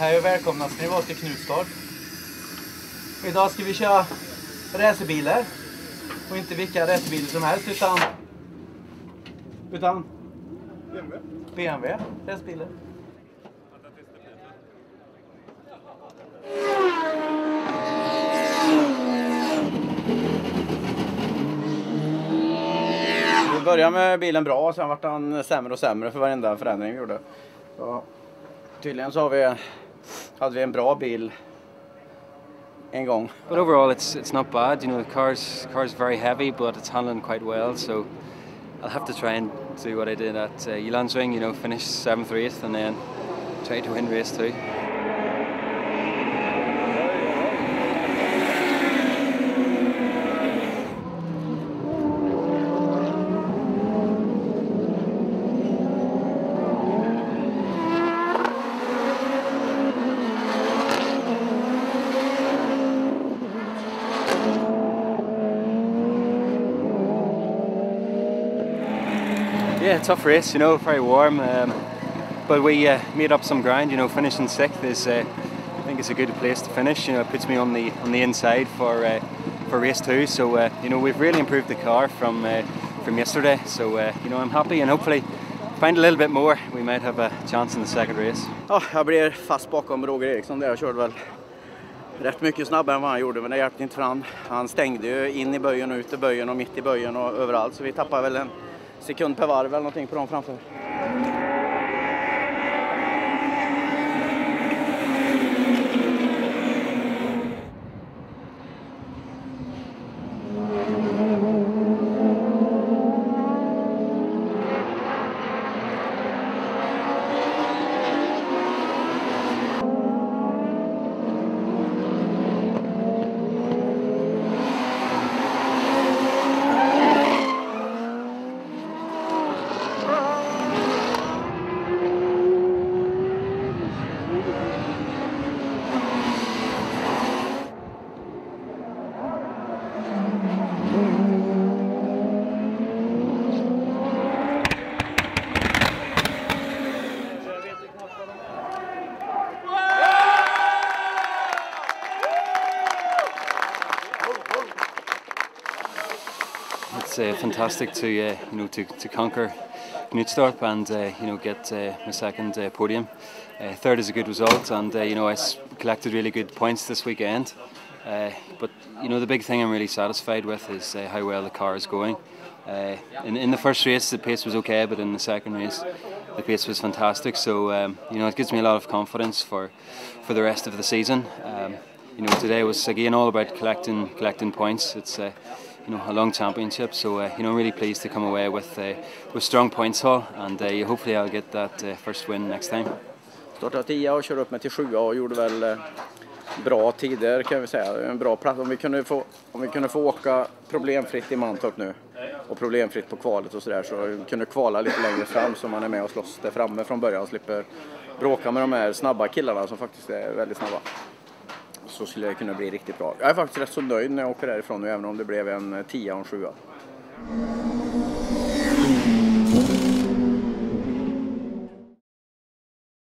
Hej och välkomna ska ni vara till Knutstorp. Idag ska vi köra racerbilar. Och inte vilka racerbilar som helst utan... Utan... BMW. BMW racerbilar. Vi började med bilen bra, sen vart den sämre och sämre för varenda förändring vi gjorde. Så, tydligen så har vi, hade vi en bra bil en gång. But overall, it's it's not bad. You know, the car's car's very heavy, but it's handling quite well. So I'll have to try and do what I did at uh, Elandsring. You know, finish 7th, or eighth, and then try to win race 2. Yeah, tough race, you know, very warm. Um, but we uh, made up some ground, you know, finishing sixth is, uh, I think it's a good place to finish. You know, it puts me on the on the inside for uh, for race two. So uh, you know, we've really improved the car from uh, from yesterday. So uh, you know, I'm happy and hopefully find a little bit more. We might have a chance in the second race. Ja, jag blev fast bakom Roger Eriksson där. Jag körde väl rätt mycket snabbare än vad han gjorde, men det hjälpte inte för han, han stängde ju in i böjen och ut i böjen och mitt i böjen och överallt. Så vi tappade väl en sekund per varv eller någonting på dem framför. It's uh, fantastic to uh, you know to, to conquer Knutstorp and uh, you know get uh, my second uh, podium. Uh, third is a good result, and you know I collected really good points this weekend. But you know the big thing I'm really satisfied with is how well the car is going. In, in the first race the pace was okay, but in the second race the pace was fantastic. So um, you know it gives me a lot of confidence for for the rest of the season. Um, you know today was again all about collecting collecting points. It's you know a long championship, so uh, you know I'm really pleased to come away with uh, with strong points haul, and uh, hopefully I'll get that uh, first win next time. Startade 10 och körde upp mig till 7 och gjorde väl eh, bra tider kan vi säga. En bra plats. Om vi kunde få, om vi kunde få åka problemfritt i Mantorp nu och problemfritt på kvalet och sådär så vi kunde kvala lite längre fram så man är med och slåss där framme från början och slipper bråka med de här snabba killarna som faktiskt är väldigt snabba så skulle det kunna bli riktigt bra. Jag är faktiskt rätt så nöjd när jag åker därifrån nu även om det blev en 10 och en 7